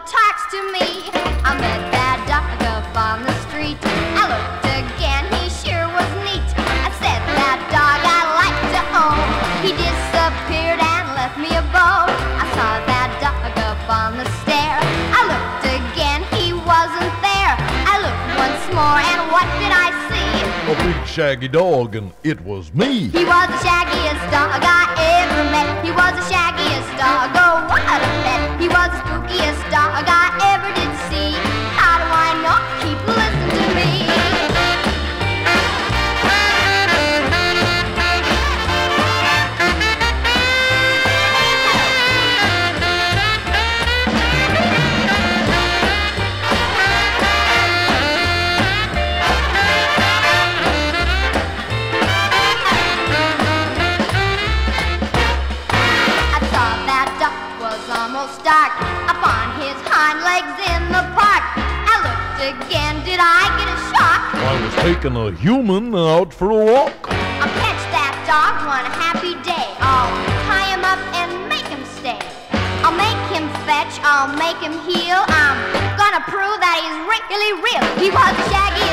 I met that dog up on the street. I looked again, he sure was neat. I said, That dog I like to own. He disappeared and left me a bone. I saw that dog up on the stair. I looked again, he wasn't there. I looked once more, and what did I see? A big shaggy dog, and it was me. He was the shaggiest dog I ever met. He was the shaggiest dog, almost dark upon his hind legs in the park. I looked again, did I get a shock? I was taking a human out for a walk. I'll catch that dog one happy day. I'll tie him up and make him stay. I'll make him fetch, I'll make him heel. I'm gonna prove that he's really real. He was the